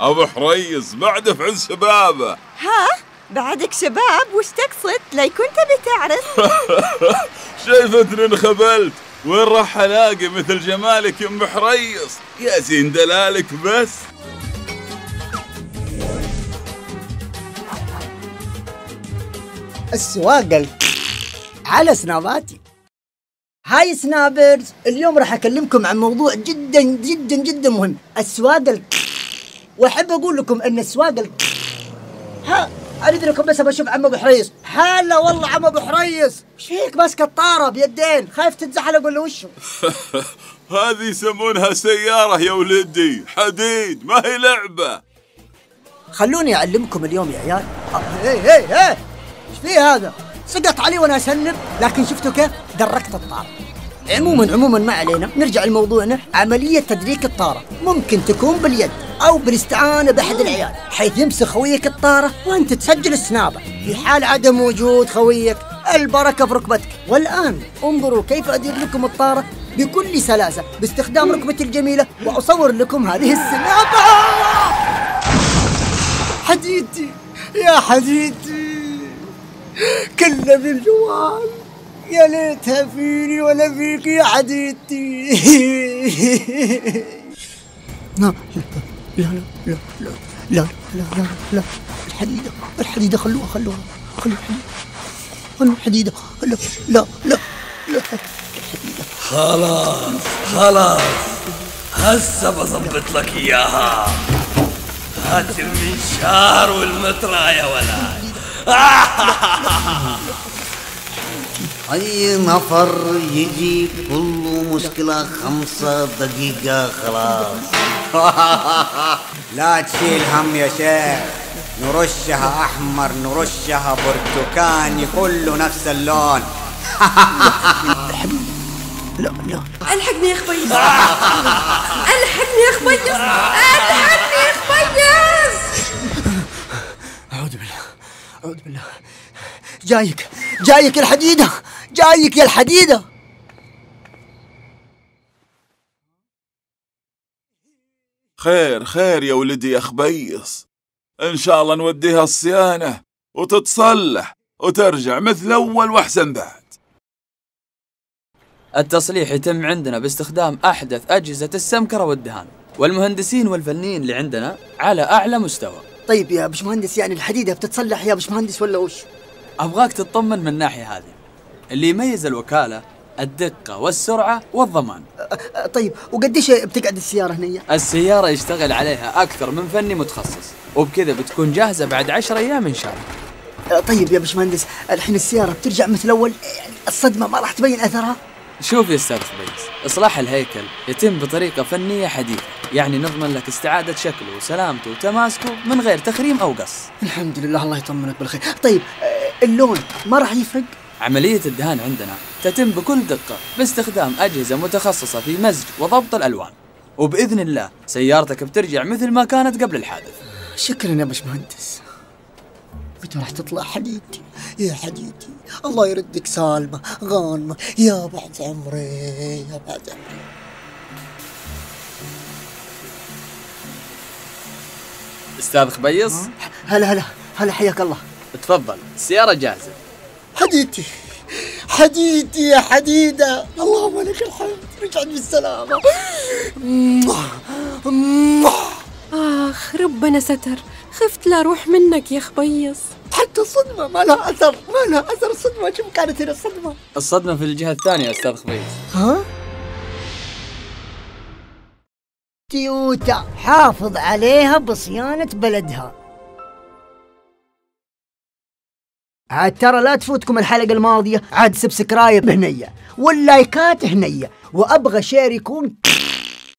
أبو حريص بعده في عز شبابه. ها؟ بعدك شباب؟ وش تقصد؟ لي كنت بتعرف شايفتني انخبلت. وين راح ألاقي مثل جمالك يا أم حريص؟ يا زين دلالك بس. السواقة ال- على سناباتي. هاي سنابرز اليوم راح أكلمكم عن موضوع جدا جدا جدا مهم. السواقة ال- وأحب أقول لكم أن السواقة ال- ها أريد لكم بس بشوف عم أبو حريص. هلا والله عم أبو حريص. إيش فيك؟ ماسك الطارة بيدين. خايف تتزحلق ولا وشو؟ هذه يسمونها سيارة يا ولدي. حديد ما هي لعبة. خلوني أعلمكم اليوم يا عيال. آه، هي هي هي إيش في هذا؟ سقط علي وأنا أسنب لكن شفتوا كيف؟ دركت الطارة. عموما عموما ما علينا. نرجع لموضوعنا. عملية تدريك الطارة. ممكن تكون باليد. أو بالاستعانة بأحد العيال حيث يمسك خويك الطارة وأنت تسجل السنابة. في حال عدم وجود خويك البركة في ركبتك. والآن انظروا كيف أدير لكم الطارة بكل سلاسة باستخدام ركبتي الجميلة وأصور لكم هذه السنابة. حديدتي يا حديدتي كله بالجوال يا ليتها فيني ولا فيك يا حديدتي لا لا لا لا لا لا لا لا الحديدة الحديدة خلوها خلوها خلوا الحديدة خلوا الحديدة لا لا لا لا خلاص خلاص هسه بظبط لك اياها هات المنشار والمطرة يا ولد أي نفر يجي كل مشكلة خمسة دقيقة خلاص لا تشيل هم يا شيخ. نرشها أحمر نرشها برتقاني كله نفس اللون. لا لا. الحقني يا خبيز الحقني يا خبيز الحقني يا خبيز أعوذ بالله أعوذ بالله. جايك جايك يا الحديدة جايك يا الحديدة. خير خير يا ولدي يا خبيص إن شاء الله نوديها الصيانة وتتصلح وترجع مثل أول وأحسن بعد. التصليح يتم عندنا باستخدام أحدث أجهزة السمكرة والدهان والمهندسين والفنيين اللي عندنا على أعلى مستوى. طيب يا باشمهندس يعني الحديدة بتتصلح يا باشمهندس ولا وش؟ أبغاك تطمن من الناحية هذه. اللي يميز الوكالة الدقة والسرعة والضمان طيب وقديش بتقعد السيارة هنية؟ السيارة يشتغل عليها أكثر من فني متخصص وبكذا بتكون جاهزة بعد عشر أيام إن شاء الله طيب يا باشمهندس الحين السيارة بترجع مثل أول الصدمة ما راح تبين أثرها؟ شوف يا أستاذ خبيز إصلاح الهيكل يتم بطريقة فنية حديثة يعني نضمن لك استعادة شكله وسلامته وتماسكه من غير تخريم أو قص الحمد لله الله يطمنك بالخير طيب اللون ما راح يفرق؟ عملية الدهان عندنا تتم بكل دقة باستخدام أجهزة متخصصة في مزج وضبط الألوان. وبإذن الله سيارتك بترجع مثل ما كانت قبل الحادث. شكرا يا باشمهندس. متى راح تطلع حديدتي يا حديدتي الله يردك سالمة غانمة. يا بعد عمري يا بعد عمري. أستاذ خبيص؟ هلا هلا هلا حياك الله. تفضل السيارة جاهزة. حديدتي حديدتي يا حديدة. اللهم لك الحمد. رجعت بالسلامة. آخ ربنا ستر. خفت لا روح منك يا خبيص حتى الصدمة. ما لها أثر. ما لها أثر الصدمة. شوف كانت هنا الصدمة. الصدمة في الجهة الثانية يا أستاذ خبيص ها؟ تويوتا حافظ عليها بصيانة بلدها. عاد ترى لا تفوتكم الحلقة الماضية عاد subscribe هنية واللايكات هنية وأبغى share يكون